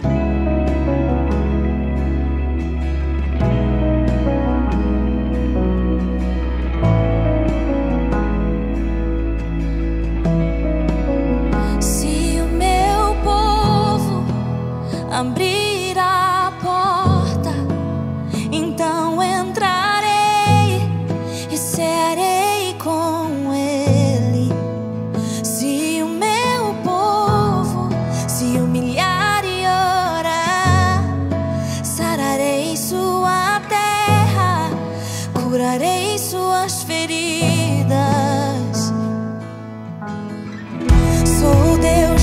Bye. curarei suas feridas. Sou o Deus.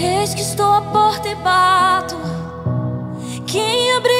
Eis que estou à porta e bato. Quem abrir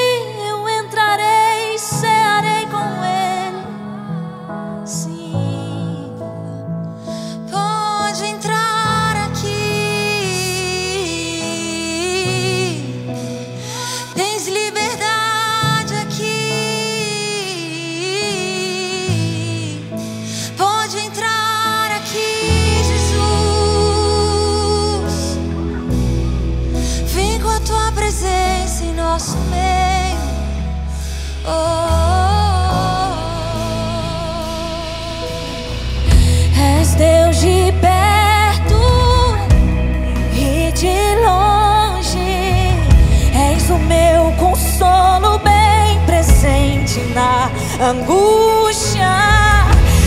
angústia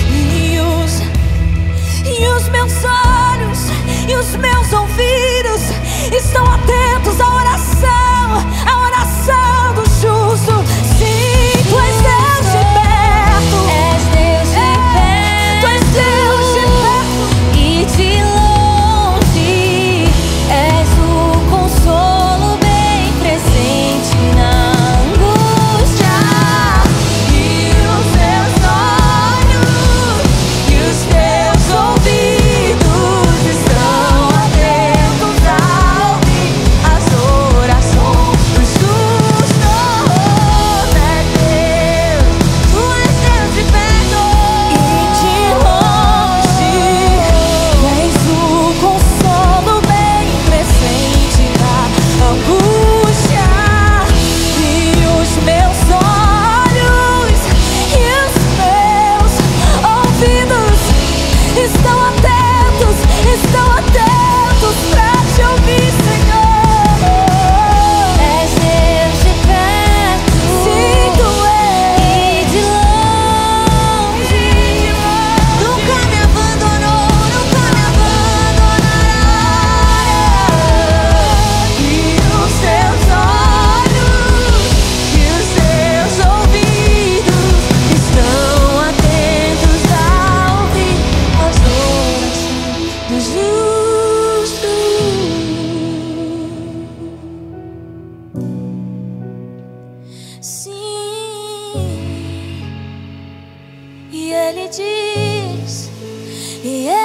e os e os meus olhos e os meus ouvidos estão E